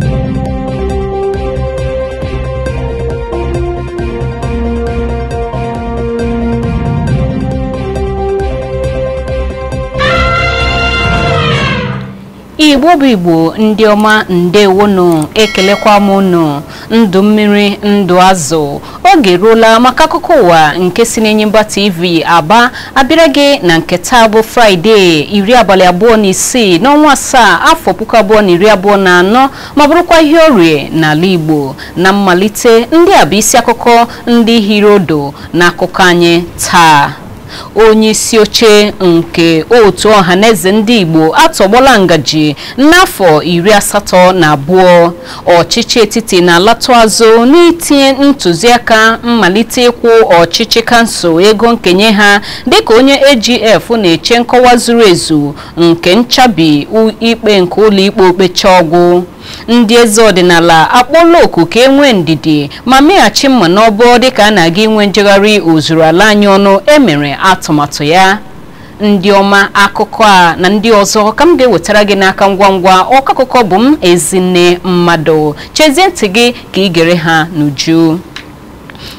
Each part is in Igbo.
Thank you. Igbo bụ igbo ndị ọma ndewonu ekelekwa m unu ndụ mmiri ndụ azụ. Oge eruola maka akụkọ ụwa nke si n'Enyimba TV aba abịara gị na nke taa bụ fraịde iri abalị abụọ na isii n'ọnwa asaa afọ puku abụọ na iri abụọ na anọ ma bụrụkwa ihe orie n'ala igbo. Na mmalite ndị a bụ isi akụkọ ndị hirodo na akụkọ anyị taa. Onye isi oche nke otu ọhaneze ndị igbo atọgbọla ngaji n'afọ iri asatọ na abụọ. Ọchịchị etiti na-alatụ azụ n'itinye ntụziaka mmalite ịkwụ ọchịchị kansụl ego nkenye ha dịka onye agf na-eche nkọwa zuru ezu nke nchabi ikpe nke ụlọikpe okpecha ọgwụ. Ndị eze ọdịnala akpọla oku ka enwee ndidi ma meghachi mma n'ọbọ dịka a na-aga inwe njegharị ozuru ala anyị ọnụ emere atụmatụ ya. Ndị ọma akụkọ a na ndị ọzọ ka m ga-ewetara gị n'aka ngwa ngwa ọkọ akụkọ bụ m ezinne mmadụ. Chezie ntị gị ka ị gere ha n'uju.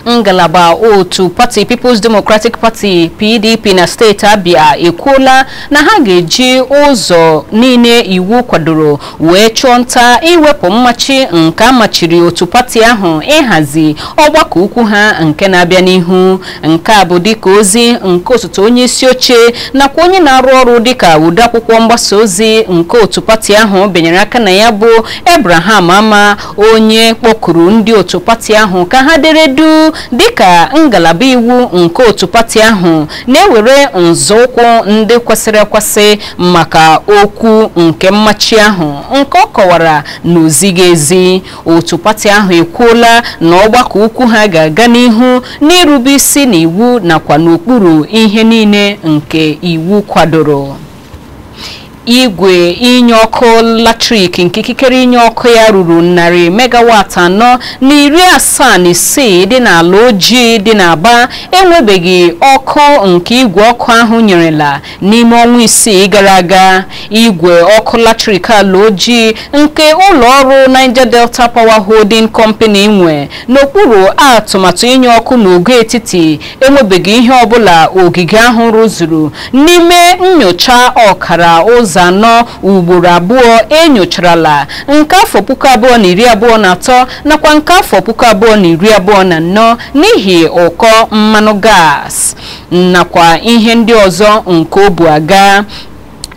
Ngalaba otu pati People's Democratic Party PDP na steeti Abia ekwuola na ha ga-eji ụzọ niile iwu kwadoro wee chụọ nta iwepụ mmachi nke amachiri otu pati ahụ ịhazi ọgbakọ ukwu ha nke na-abịa n'ihu. Nke a bụ dịka ozi nke osote onye isi oche nakwa onye na-arụ ọrụ dịka ude akwụkwọ mgbasa ozi nke otu pati ahụ benyere aka na ya bụ Abraham Ama onye kpọkuru ndị otu pati ahụ ka ha dere du dịka ngalaba iwu nke otu pati ahụ na-ewere nzọụkwụ ndị kwesịrị ekwesị maka okwu nke mmachi ahụ. Nke ọ kọwara na ozighị ezi otu pati ahụ ekwuola na ọgbakọ ukwu ha ga-aga n'ihu n'irube isi n'iwu nakwa n'okpuru ihe niile nke iwu kwadoro. Igwe inye ọkụ latrik nke ikikere inye ọkụ ya ruru narị megawat anọ na iri asaa na isii dị n'ala ojii dị n'Aba enwebeghị ọkụ nke igwe ọkụ ahụ nyerela n'ime ọnwa isii gara aga. Igwe ọkụ latrik ala ojii nke ụlọ ọrụ Niger Delta Power Holding Company nwe n'okpuru atụmatụ inye ọkụ n'ogo etiti enwebeghị ihe ọbụla ogige ahụ rụzuru n'ime nyocha ọkara ụzọ anọ ugboro abụọ enyocharala nke afọ puku abụọ na iri abụọ na atọ nakwa nke afọ puku abụọ na iri abụọ na anọ n'ihi ụkọ mmanụ gas nakwa ihe ndị ọzọ nke o bu aga.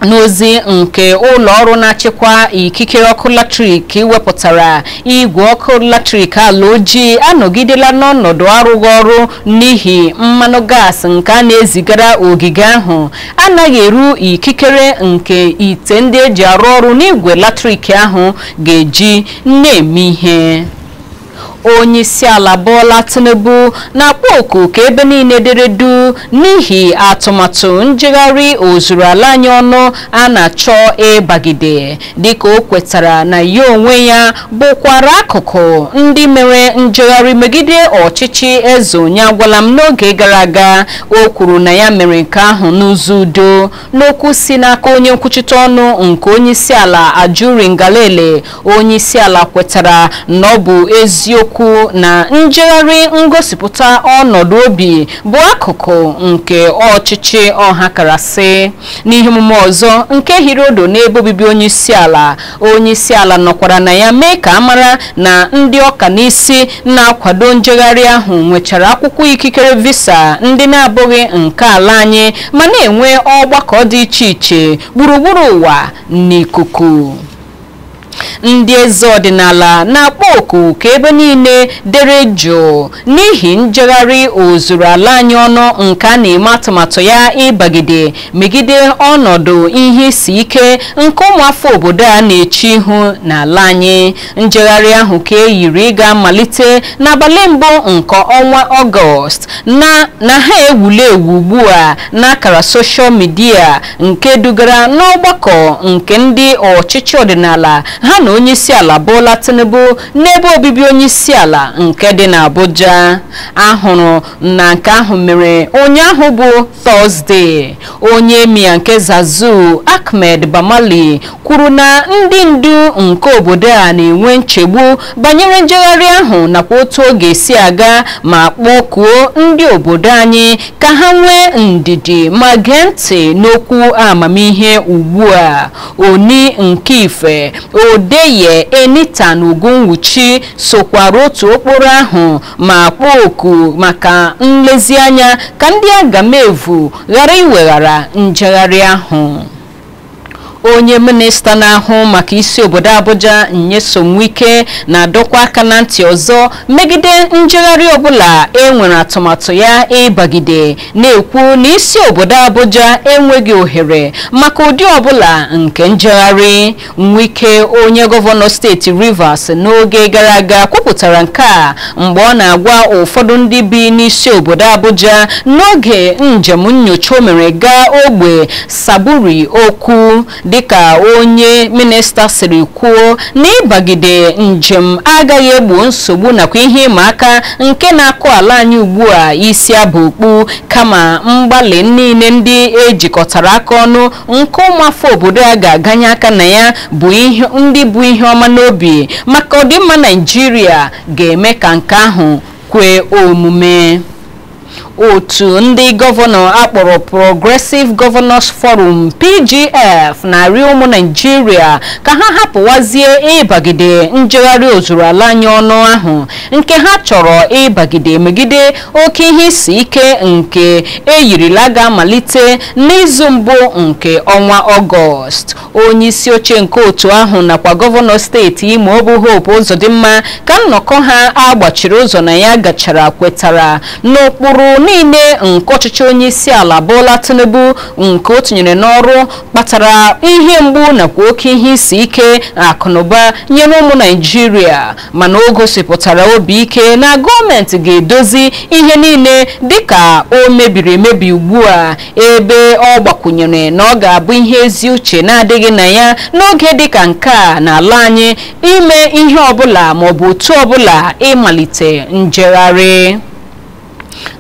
N'ozi nke ụlọ ọrụ na-achịkwa ikikere ọkụ latrik wepụtara igwe ọkụ latrik ala ojii anọgidela n'ọnọdụ arụghị ọrụ n'ihi mmanụ gas nke a na-ezigara ogige ahụ. Anaghị eru ikikere nke ite ndị eji arụ ọrụ n'igwe latrik ahụ ga-eji na-eme ihe. Onye isi ala Bola Tinubu na-akpọ oku ka ebe niile dere du n'ihi atụmatụ njegharị ozuru ala anyị ọnụ a na-achọ ịbagide dịka o kwetara na ya onwe ya bụkwara akụkụ ndị mere njegharị megide ọchịchị eze onye agwala m n'oge gara aga. O kwuru na ya mere nke ahụ n'ụzọ udo. N'okwu si n'aka onye nkwuchite ọnụ nke onye isi ala Ajuri isi ala kwetara na ọ bụ eziokwu okwu na njegharị ngosipụta ọnọdụ obi bụ akụkụ nke ọchịchị ọha karasị n'ihe omume ọzọ nke hirodo n'ebe obibi onye isi ala onye isi ala nọkwara na ya mee ka amara na ndị ọka n'isi na-akwado njegharị ahụ nwechara akwụkwọ ikikere visa ndị na-abụghị nke ala anyị ma na-enwe ọgbakọ dị iche iche gburugburu ụwa n'ikuku. Ndị eze ọdịnala na-akpọ oku ka ebe niile dere jụụ n'ihi njegharị ozuru ala anyị ọnụ nke a na-eme atụmatụ ya ịbagide megide ọnọdụ ihe isi ike nke ụmụafọ obodo a na-eche ihu n'ala anyị. Njegharị ahụ ka e yiri ịga malite n'abalị mbụ nke ọnwa ọgọst na ha ewuli ewu ugbu a n'akara soshal midia nke dugara n'ọgbakọ nke ndị ọchịchị ọdịnala ha na na onyeisiala Bola Tinubu n'ebe obibi onyeisiala nke dị n'Abuja. Ahụrụ na nke ahụ mere ụnyaahụ bụ Tọzdee onye emir nke Zazu Ahmed Bamali kwuru na ndị ndu nke obodo a na-enwe nchegbu banyere njegharị ahụ nakwa otu ọ ga-esi aga ma kpọkuo ndị obodo anyị ka ha nwee ndidi ma gee ntị n'okwu amamihe ugbu a. Oni nke ife odeye enita na ugonwuchi sokwara otu okporo ahụ ma kpọọ oku maka nlezianya ka ndị agamevu ghara iweghara njegharị ahụ. Onye minista na-ahụ maka isi obodo Abuja Nyesom Wike na-adọkwa aka na ntị ọzọ megide njegharị ọbụla enwere atụmatụ ya ịbagide. Na-ekwu na isi obodo Abuja enweghị ohere maka ụdị ọbụla nke njegharị. Wike onye gọvanọ steeti Rivers n'oge gara aga kwupụtara nke a mgbe ọ na-agwa ụfọdụ ndị bi n'isi obodo Abuja n'oge njem nyocha o mere gaa ogbe Saburi okwu dịka onye minista siri kwuo na ịbagide njem agaghị egbo nsogbu nakwa ihe ịma aka nke na-akụ ala anyị ugbu a isi abụ okpu kama mgbalị niile ndị ejikọtara aka ọnụ nke ụmụafọ obodo a ga-aganye aka na ya bụ ndị bụ ihe ọma n'obi maka ọdịmma Naịjirịa ga-eme ka nke ahụ kwee omume. Otu ndị gọvanọ akpọrọ Progressive Governors Forum PGF na-arịọ ụmụ Naịjirịa ka ha hapụwazie ịbagide njegharị ozuru ala anyị ọnụ ahụ nke ha chọrọ ịbagide megide oke ihe isi ike nke eyirila ga-amalite n'izu mbụ nke ọnwa Ọgọst. Onye isi oche nke otu ahụ nakwa gọvanọ steeti Imo bụ Hope Uzodimma ka nnọkọ ha agbachiri ụzọ na ya gachara kwetara n'ụkpụrụ niile nke ọchịchị onye isi ala Bola Tinubu nke o tinyere n'ọrụ kpatara ihe mgbu nakwa oke ihe isi ike akụnụba nyere ụmụ Naịjirịa mana o gosipụtara obi ike na gọọmenti ga-edozi ihe niile dịka o mebiri emebi ugbu a ebe ọ gbakwunyere na ọ ga-abụ ihe ezi uche na-adịghị na ya n'oge dịka nke a n'ala anyị ime ihe ọbụla maọbụ otu ọbụla ịmalite njegharị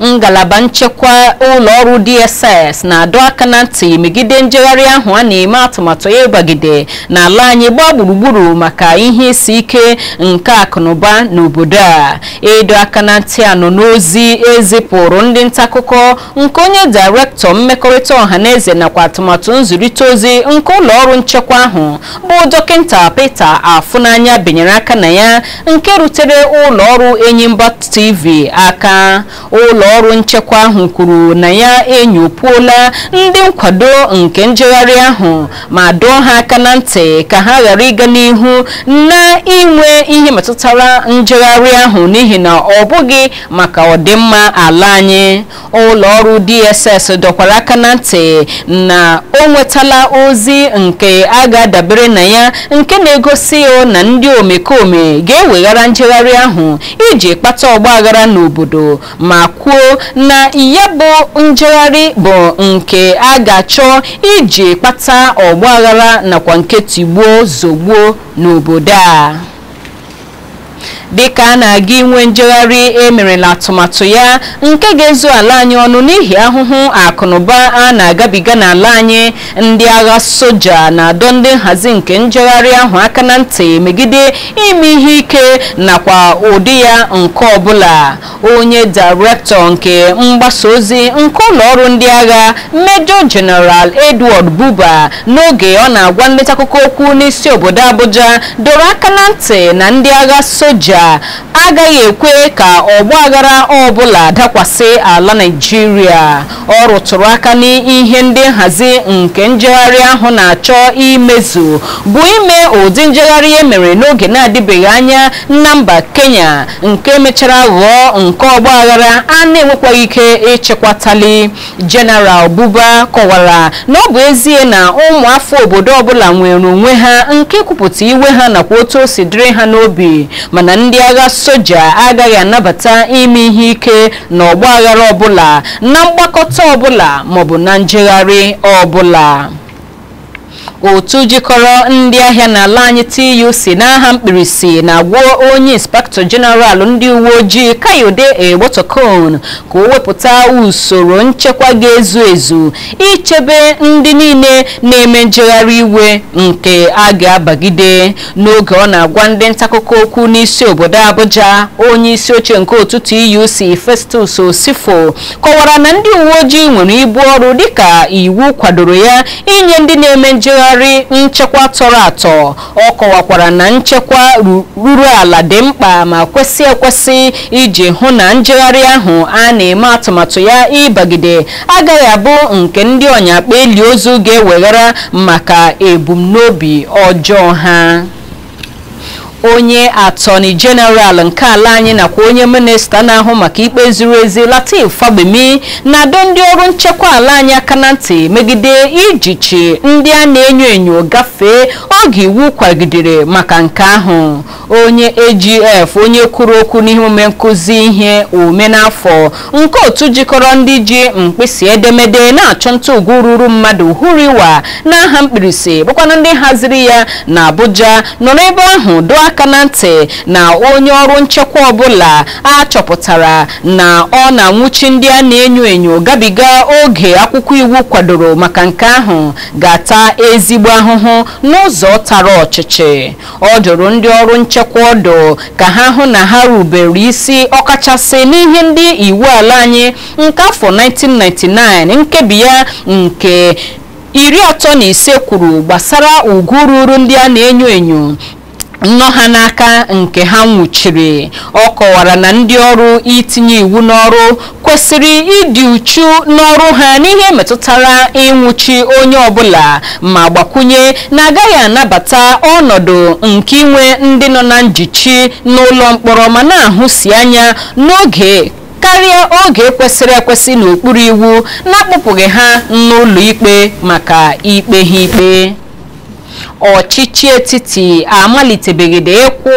ngalaba nchekwa ụlọọrụ DSS na-adọ aka na ntị megide njegharị ahụ a na-eme atụmatụ ya ịbagide n'ala anyị gbaa gburugburu maka ihe isi ike nke akụnụba n'obodo a. Ịdọ aka na ntị a nọ n'ozi ezipụrụ ndị ntaakụkọ nke onye dairektọ mmekọrịta ọhaneze nakwa atụmatụ nzụrịta ozi nke ụlọọrụ nchekwa ahụ bụ dọkịta Peter Afunanya benyere aka na ya nke rutere ụlọọrụ Enyimba TV aka. Ụlọ ọrụ nchekwa ahụ kwuru na ya enyopuola ndị nkwado nke njegharị ahụ ma dọọ ha aka na ntị ka ha ghara ịga n'ihu na inwe ihe metụtara njegharị ahụ n'ihi na ọ bụghị maka ọdịmma ala anyị. Ụlọ ọrụ DSS dọkwara aka na ntị na o nwetala ozi nke a ga-adabere na ya nke na-egosi na ndị omekome ga-eweghara njegharị ahụ iji kpata ọgbaghara n'obodo ma kwuo na ya bụ njegharị bụ nke a ga-achọ iji kpata ọgbaghara nakwa nke tigbuo zogbuo n'obodo a. dịka a na-aga inwe njegharị emerela atụmatụ ya nke ga-ezu ala anyị ọnụ n'ihi ahụhụ akụnụba a na-agabiga n'ala anyị ndị agha soja na-adọ ndị nhazi nke njegharị ahụ aka na ntị megide ime ihe ike nakwa ụdị ya nke ọbụla. Onye dairektọ nke mgbasa ozi nke ụlọọrụ ndị agha Major General Edward Buba n'oge ọ na-agwa nleta akụkọ okwu n'isi obodo Abuja dọrọ aka na ntị na ndị agha soja agaghị ekwe ka ọgbaghara ọbụla dakwasị ala Naịjirịa. Ọ rụtụrụ aka n'ihe ndị nhazi nke njegharị ahụ na-achọ imezu bụ ime ụdị njegharị e mere n'oge na-adịbeghị anya na mba Kenya nke mechara ghọọ nke ọgbaghara a na-enwekwaghị ike ịchịkwatali General Buba kọwara na ọ bụ ezie na ụmụafọ obodo ọbụla nwere onwe ha nke kwupụta iwe ha nakwa otu o si dịrị ha n'obi mana ndị agha soja agaghị anabata ime ihe ike na ọgba aghara ọbụla na mgbakọta ọbụla maọbụ na njegharị ọbụla. Otu jikọrọ ndị ahịa n'ala anyị TUC n'aha mkpirisi na-agwọ onye inspektọ jeneral ndị uwe ojii Kayode Egbotokon ka o wepụta usoro nchekwa ga-ezu ezu ichebe ndị niile na-eme njegharị iwe nke a ga-abagide. N'oge ọ na-agwa ndị ntaakụkọ okwu n'isi obodo Abuja onye isi oche nke otu TUC Festus Osifo kọwara na ndị uwe ojii nwere ibu ọrụ dịka iwu kwadoro ya inye ndị na-eme njegharị nchekwa tọrọ atọ. Ọ kọwakwara na nchekwa ruru ala dị mkpa ma kwesị ekwesị iji hụ na njegharị ahụ a na-eme atụmatụ ya ịbagide agaghị abụ nke ndị ọnyakpa eli ozu ga-eweghara maka ebumnobi ọjọọ ha. Onye atọni jeneral nke ala anyị nakwa onye minista na-ahụ maka ikpe ziri ezi Lateef Fagbemi na-adọ ndị ọrụ nchekwa ala anyị aka na ntị megide ijichi ndị a na-enyo enyo gafee oge iwu kwagidere maka nke ahụ. Onye AGF onye kwuru okwu n'ihe omume nkụzi ihe ome n'afọ nke otu jikọrọ ndị ji mkpịsị edemede na-achọ nta ugwu ruru mmadụ hụriwa n'aha mkpirisi bụkwana ndị haziri ya na Abuja nọ n'ebe ahụ dụọ aka na ntị na onye ọrụ nchekwa ọbụla achọpụtara na ọ na-anwụchi ndị a na-enyo enyo gabiga oge akwụkwọ iwu kwadoro maka nke ahụ ga-ata ezigbo ahụhụ n'ụzọ tara ọchịchị. Ọ jụrụ ndị ọrụ nchekwa ọdụ ka ha hụ na ha rubere isi ọkachasị n'ihe ndị iwu ala anyị nke afọ 1999 nkebi ya nke iri atọ na ise kwuru gbasara ugwu ruru ndị a na-enyo enyo nnọ ha n'aka nke ha nwụchiri. Ọ kọwara na ndị ọrụ itinye iwu n'ọrụ kwesịrị ịdị uchu n'ọrụ ha n'ihe metụtara ịnwụchi onye ọbụla ma gbakwunye na agaghị anabata ọnọdụ nke inwe ndị nọ na njichi n'ụlọ mkpọrọ ma na-ahụsi anya n'oge karịa oge kwesịrị ekwesị n'okpuru iwu na-akpụpụghị ha n'ụlọ ikpe maka ikpe ha ikpe. Ọchịchị etiti amalitebeghịde ịkwụ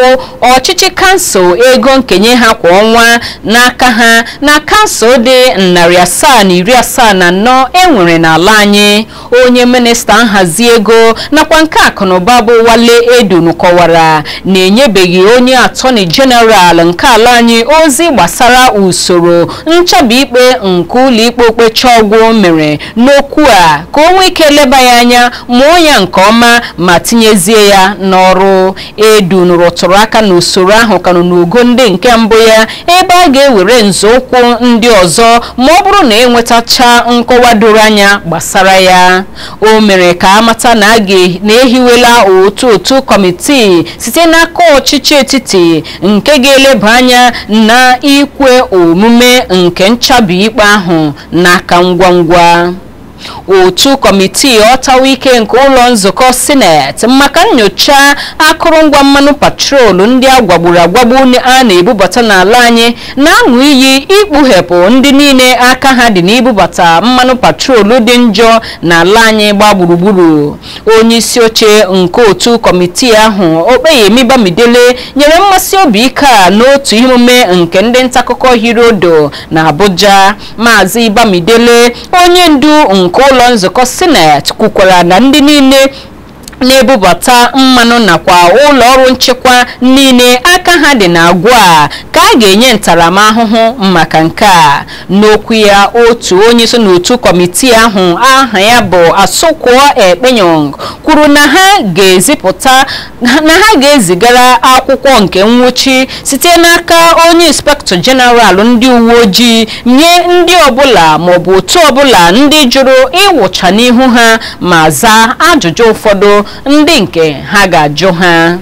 ọchịchị kansụl ego nkenye ha kwa ọnwa n'aka ha na kansụl dị narị asaa na iri asaa na anọ enwere n'ala anyị. Onye minista nhazi ego nakwa nke akụnụba bụ wale edun kọwara na-enyebeghị onye atọni jeneral nke ala anyị ozi gbasara usoro nchabi ikpe nke ụlọikpe okpecha ọgwụ mere. N'okwu a ka o nwee ike leba ya anya mụọ ya nke ọma ma tinyezie ya n'ọrụ edun rụtụrụ aka na usoro ahụ ka nọ n'ogo ndị nke mbụ ya ebe a ga-ewere nzọụkwụ ndị ọzọ ma ọ bụrụ na enwetacha nkọwa doro anya gbasara ya. O mere ka amata na na-ehiwela otu otu kọmitii site n'aka ọchịchị etiti nke ga-eleba anya na ikwe omume nke nchabi ikpe ahụ n'aka ngwa ngwa. Otu kọmitii ọtawa ike nke ụlọ nzukọ sineti maka nyocha akụrụngwa mmanụ patrolu ndị a gwagburu agwagbu a na-ebubata n'ala anyị na-aṅụ iyi ikpughepụ ndị niile aka ha dị n'ibubata mmanụ patrolu dị njọ n'ala anyị gba gburugburu. Onye isi oche nke otu kọmitii ahụ okpeyemi bamidele nyere mmasị obi ike a n'otu ihe nke ndị ntaakụkọ hirodo na abuja. Maazị bamidele onye ndu nke ụlọ nzukọ sineti kwukwara na ndị niile na-ebubata mmanụ nakwa ụlọ ọrụ nchekwa niile aka ha dị n'agwa a ka a ga-enye ntaramahụhụ maka nke a. N'okwu ya otu onye so n'otu kọmitii ahụ aha ya bụ asụkwọ ekpenyong kwuru na ha ga-ezipụta na ha ga-ezigara akwụkwọ nke nwụchi site n'aka onye inspektọ jeneral ndị uwe ojii nye ndị ọbụla maọbụ otu ọbụla ndị jụrụ ịwụcha n'ihu ha ma zaa ajụjụ ụfọdụ ndị nke ha ga-ajụ ha.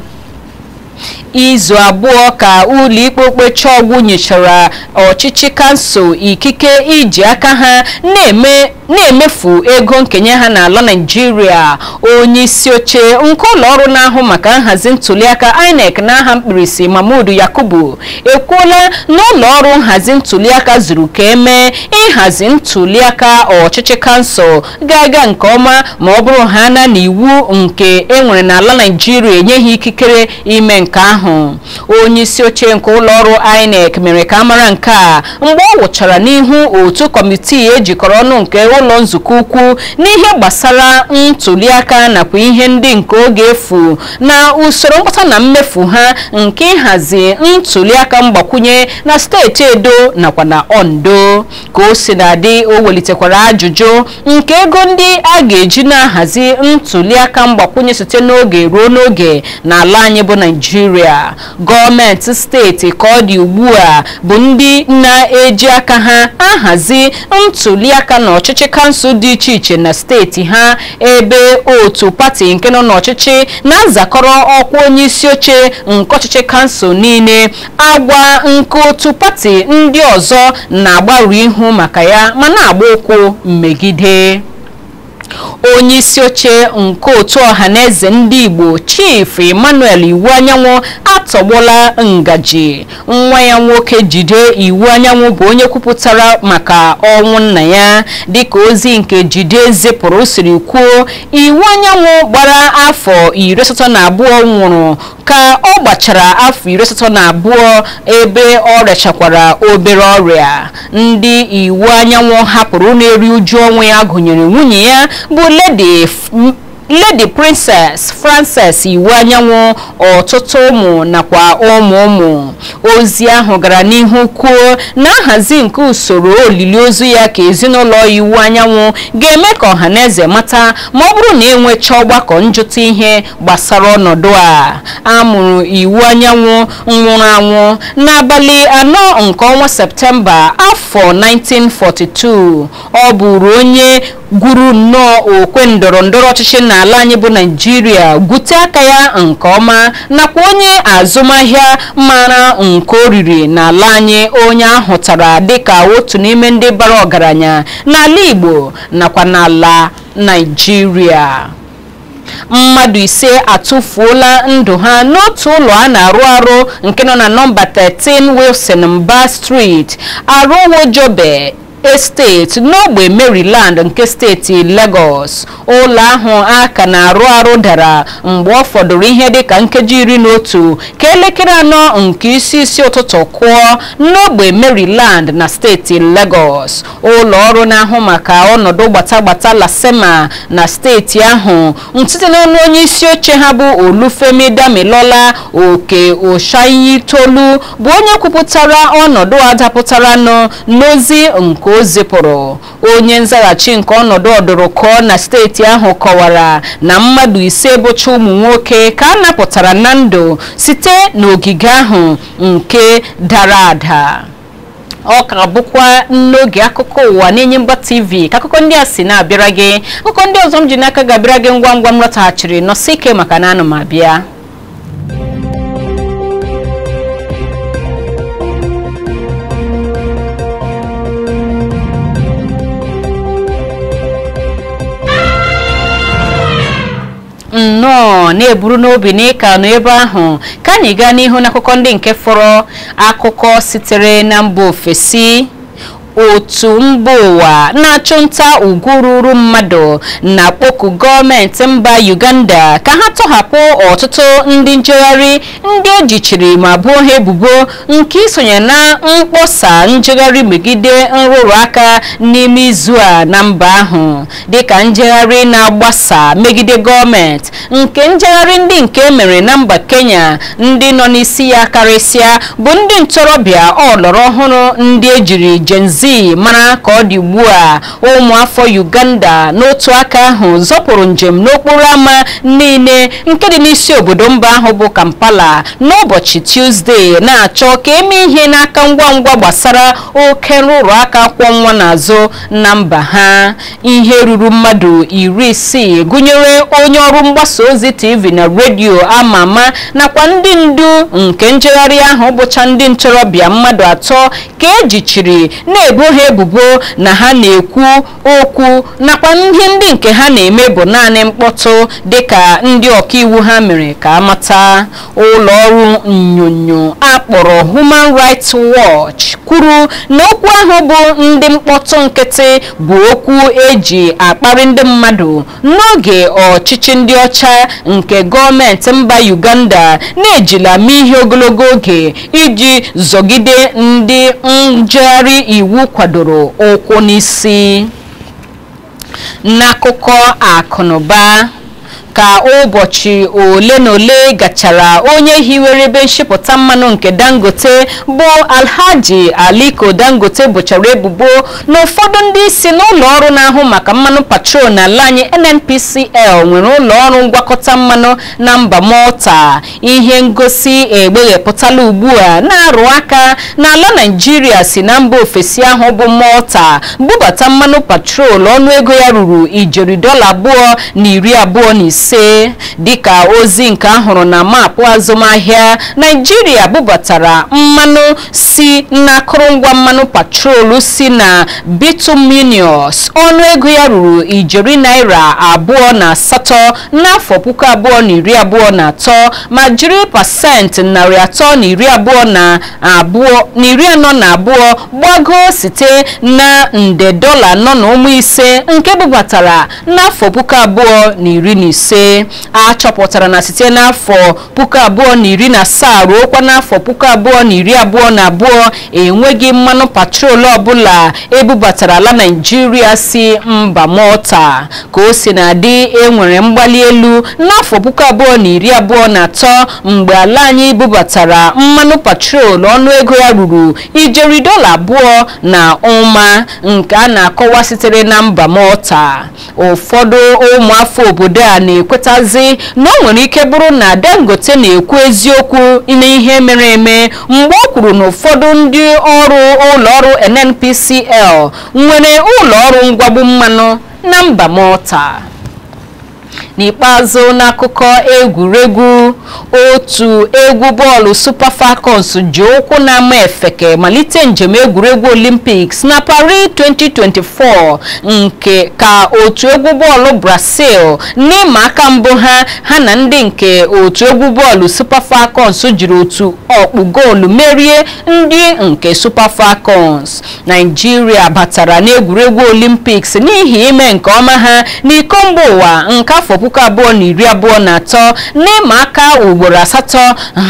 Izu abụọ ka ụlọikpe okpecha ọgwụ nyechara ọchịchị kansụl ikike iji aka ha na-eme na-emefu ego nkenye ha n'ala naijiria onye isi oche nke ụlọ ọrụ na-ahụ maka nhazi ntuliaka inec n'aha mkpirisi mahmud yakubu ekwuola na ụlọ ọrụ nhazi ntuliaka zuru ka emee ịhazi ntuliaka ọchịchị kansụl ga-aga nke ọma ma ọ bụrụ ha na n'iwu nke enwere n'ala naijiria enyeghị ikikere ime nke ahụ. Onye isi oche nke ụlọọrụ INEC mere ka amara nke a mgbe ọ wụchara n'ihu otu kọmitii ejikọrọ ọnụ nke ụlọ nzukọ ukwu n'ihe gbasara ntuliaka nakwa ihe ndị nke oge efu na usoro mkpata na mmefu ha nke ịhazi ntuliaka mgbakwunye na steeti edo nakwa na ondo. Ka o si na-adị o welitekwara ajụjụ nke ego ndị a ga-eji na-ahazi ntuliaka mgbakwunye site n'oge ruo n'oge. N'ala anyị bụ naijiria. Gọọmenti steeti ka ọ dị ugbu a bụ ndị na-eji aka ha ahazi ntuliaka na ọchịchị kansụl dị iche iche na steeti ha ebe otu pati nke nọ n'ọchịchị na-azakọrọ ọkwa onye isi oche nke ọchịchị kansụl niile agwa nke otu pati ndị ọzọ na-agbaru ihu maka ya ma na-agba ụkwụ mmegide onye isi oche nke otu ọhaneze ndị igbo chief emmanuel iwu anyanwụ atọgbola ngaji. Nwa ya nwoke jide iwu anyanwụ bụ onye kwupụtara maka ọnwụ nna ya. Dịka ozi nke jide zipụrụ siri kwuo iwu anyanwụ gbara afọ iri asatọ na abụọ nwụrụ ka ọ gbachara afọ iri asatọ na abụọ ebe ọ rechakwara obere ọrịa. Ndị iwu anyanwụ hapụrụ na-eri uju ọnwụ ya gụnyere nwunye ya bụ lady lady princess frances iwu anyanwụ ọtụtụ ụmụ nakwa ụmụ ụmụ. Ozi ahụ gara n'ihu kwuo na nhazi nke usoro olili ozu ya ka ezinụlọ iwu anyanwụ ga-eme ka ọhaneze mata ma ọ bụrụ na enwecha ọgbakọ njụta ihe gbasara ọnọdụ a. Amụrụ iwu anyanwụ nwụrụ anwụ n'abalị anọ nke ọnwa septemba afọ 1942 ọ bụrụ onye gwuru nnọọ okwe ndọrọ ndọrọ ọchịchị n'ala anyị bụ naijiria gwute aka ya nke ọma nakwa onye azụmahịa mara nke oriri n'ala anyị onye ahụtara dịka otu n'ime ndị bara ọgaranya n'ala igbo nakwa n'ala naijiria mmadụ ise atụfuola ndụ ha n'otu ụlọ a na-arụ arụ nke nọ na nọmba 13 wilson mba street arụwojobe estate n'ogbe maryland nke steeti lagos ụlọ ahụ a ka na-arụ arụ dara mgbe ọ fọdụrụ ihe dịka nkeji iri na otu ka elekere anọ nke isi isi ụtụtụ kụọ n'ogbe maryland na steeti lagos. Ụlọ ọrụ na-ahụ maka ọnọdụ gbatagbata lasema na steeti ahụ site n'ọnụ onye isi oche ha bụ olufemi damilola oke oshayi tolu bụ onye kwupụtara ọnọdụ a dapụtaranụ n'ozi nke o zipụrụ. Onye nzaghachi nke ọnọdụ ọdụrụkọ na steeti ahụ kọwara na mmadụ ise bụcha ụmụ nwoke ka a napụtara na ndụ site n'ogige ahụ nke dara ada. Ọ ka bụkwa n'oge akụkọ ụwa na-enye mba tv ka akụkọ ndị a si na-abịara gị. Akụkọ ndị ọzọ m ji n'aka ga-abịara gị ngwa ngwa m lọtaghachiri nọsị ike maka na anụ m abịa. Nnọọ na-eburu n'obi na ịka nọ ebe ahụ ka anyị gaa n'ihu n'akụkọ ndị nke fọrọ akụkọ sitere na mba ofesi. Otu mba ụwa na-achụ nta ugwu ruru mmadụ na-akpọku gọọmenti mba uganda ka ha tọhapụ ọtụtụ ndị njegharị ndị ejichiri ma buo ha ebubo nke isonye na mkpọsa njegharị megide nrụrụ aka n'ime izu a na mba ahụ. Dịka njegharị na-agbasa megide gọọmenti nke njegharị ndị nke emere na mba kenya ndị nọ n'isi ya karịsịa bụ ndị ntorobịa ọlọrọ ọhụrụ ndị ejiri Gen Z mara ka ọ dị ugbu a ụmụafọ uganda n'otu aka ahụ zọpụrụ njem n'okporo ámá niile nke dị n'isi obodo mba ahụ bụ kampala n'ụbọchị tuzdee na-achọ ka eme ihe n'aka ngwa ngwa gbasara oke nrụrụ aka kwọ nwa n'azụ na mba ha. Ihe ruru mmadụ iri isii gụnyere onye ọrụ mgbasa ozi tv na redio ama ama nakwa ndị ndu nke njegharị ahụ bụcha ndị ntorobịa mmadụ atọ ka ejichiri na na-ebo ha ebubo na ha na-ekwu okwu nakwa ihe ndị nke ha na-eme bụ naanị mkpọtụ dịka ndị ọkaiwu ha mere ka amata ụlọ ọrụ nnyonyo akpọrọ Human Rights Watch kwuru na okwu ahụ bụ ndị mkpọtụ nkịtị bụ okwu eji akparị ndị mmadụ n'oge ọchịchị ndị ọcha nke gọọmenti mba Uganda na-ejila mee ihe ogologo oge iji zọgide ndị njegharị iwu kwadoro ụkwụ n'isi n'akụkọ akụnụba ka ụbọchị ole na ole gachara onye hiwere ebe nshipụta mmanụ nke dangote bụ alhaji aliko dangote bụchara ebubo na ụfọdụ ndị isi n'ụlọ ọrụ na-ahụ maka mmanụ patrol n'ala anyị nnpcl nwere ụlọ ọrụ ngwakọta mmanụ na mba malta. Ihe ngosi egbeghepụtala ugbu a na-arụ aka n'ala naijiria si na mba ofesi ahụ bụ malta. Bubata mmanụ patrol ọnụego ya ruru ijeri dọla abụọ na iri abụọ na ise. Ise dịka ozi nke ahụrụ na maapụ azụmahịa naijiria bubatara mmanụ si n'akụrụngwa mmanụ patrolu si na bituminous ọnụego ya ruru ijeri naira abụọ na asatọ n'afọ puku abụọ na iri abụọ na atọ ma jiri pasentị narị atọ na iri abụọ na abụọ na iri anọ na abụọ gbago site na nde dọla anọ na ụmụ ise nke bubatara n'afọ puku abụọ na iri na ise. A chọpụtara na site n'afọ puku abụọ na iri na asaa ruokwa n'afọ puku abụọ na iri abụọ na abụọ enweghị mmanụ patrol ọbụla ebubatara ala naijiria si mba malta. Ka o si na-adị enwere mgbali elu n'afọ puku abụọ na iri abụọ na atọ mgbe ala anyị bubatara mmanụ patrol ọnụego ya ruru ijeri dọla abụọ na ụma nke a na-akọwa sitere na mba malta. Ụfọdụ ụmụafọ obodo a na-ekwetazi na o nwere ike bụrụ na dangote na-ekwu eziokwu n'ihe mere eme mgbe o kwuru na ụfọdụ ndị ọrụ ụlọọrụ nnpcl nwere ụlọọrụ ngwagbu mmanụ na mba malta. N'ikpeazụ n'akụkọ egwuregwu otu egwu bọọlụ super falcons ji ụkwụ na-ama efeke malite njem egwuregwu olympics na paris 2024 nke ka otu egwu bọọlụ brazil n'ịma aka mbụ ha ha na ndị nke otu egwu bọọlụ super falcons jiri otu ọkpụ goolu merie ndị nke super falcons. Naijiria batara n'egwuregwu olympics n'ihi ime nke ọma ha n'iko mba ụwa nke afọ puku abụọ na iri abụọ na atọ n'ịma aka ugboro asatọ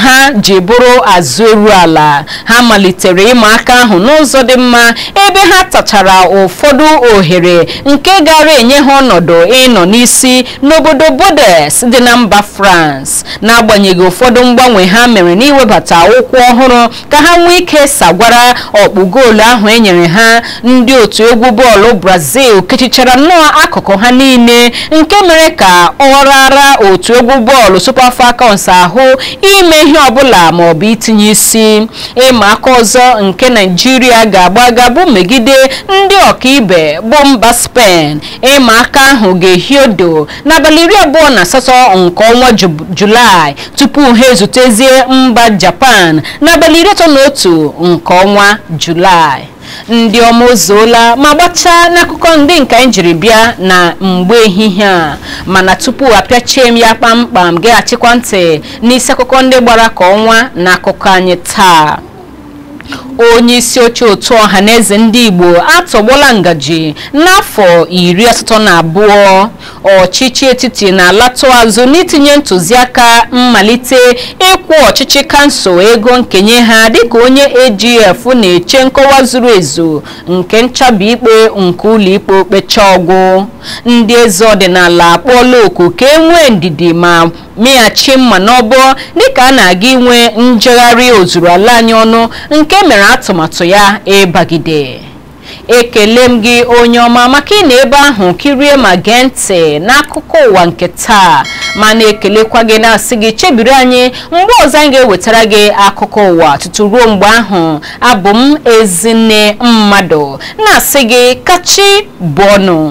ha ji bụrụ azụ eru ala. Ha malitere ịma aka ahụ n'ụzọ dị mma ebe ha tachara ụfọdụ ohere nke gara enye ha ọnọdụ ịnọ n'isi n'obodo Bordeaux dị na mba France. N'agbanyeghị ụfọdụ mgbanwe ha mere n'iwebata ụkwụ ọhụrụ ka ha nwee ike sagwara ọkpụ goolu ahụ enyere ha ndị otu egwu bọọlụ Brazil kechichara nnọọ akụkụ ha niile nke mere ka ọ rara otu egwu bọọlụ Super Falcons ahụ ime ihe ọbụla ma ọ bụ itinye isi. Ịma aka ọzọ nke Naijiria ga-agba gabụ megide ndị ọkaibe bụ mba Spain. Ịma aka ahụ ga-ehi odo n'abalị iri abụọ na asatọ nke ọnwa Julaị tupu ha ezutezie mba Japan n'abalị iri atọ na otu nke ọnwa Julaị. Ndị ọma ozuola ma gbachaa n'akụkọ ndị nke anyị jiri bịa na mgbe ehihie a. Mana tupu apịachie m ya kpamkpam geghachikwa ntị n'isi akụkọ ndị gbara ka ọnwa na akụkọ anyị taa. Onye isi oche otu ọha na eze ndị igbo atọgbola ngaji n'afọ iri asatọ na abụọ. Ọchịchị etiti na-alatụ azụ n'itinye ntụziaka mmalite ịkwụ ọchịchị kansụl ego nkenye ha dịka onye agf na-eche nkọwa zuru ezu nke nchabi ikpe nke ụlọikpe okpecha ọgwụ ndị eze ọdịnala akpọọla oku ka e nwee ndidi ma meghachi mma n'ọbọ dịka a na-aga inwe njegharị ozuru ala anyị ọnụ nke mere atụmatụ ya ịbagide. Ekele m gị onye ọma maka ị na ebe ahụ kirie ma gee ntị n'akụkọ ụwa nke taa. Ma na-ekelekwa gị na-asị gị chebiri anyị mgbe ọzọ anyị ga-ewetara gị akụkọ ụwa. Tutu ruo mgbe ahụ abụ m ezinne mmadụ. Na-asị gị kachi bụ ọnụ